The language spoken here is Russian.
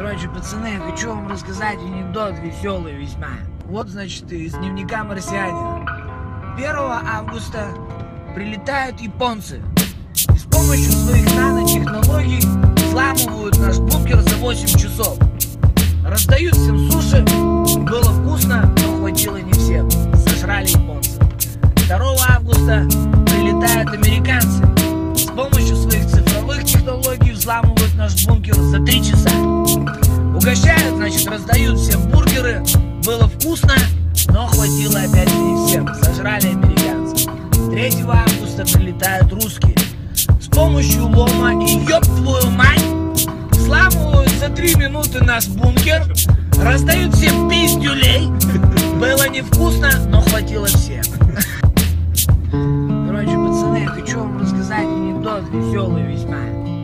Короче, пацаны, хочу вам рассказать анекдот веселый весьма. Вот, значит, из дневника марсианина. 1 августа прилетают японцы и с помощью своих нанотехнологий взламывают наш бункер за 8 часов. Раздают всем суши, было вкусно, но хватило не всем. Сожрали японцы. 2 августа прилетают американцы. С помощью своих цифровых технологий взламывают наш бункер за 3 часа. Угощают, значит, раздают всем бургеры. Было вкусно, но хватило опять не всем. Сожрали американцы. 3 августа прилетают русские. С помощью лома и ёб твою мать взламывают за 3 минуты наш бункер. Раздают всем пиздюлей. Было невкусно, но хватило всем. Короче, пацаны, я хочу вам рассказать анекдот веселый весьма.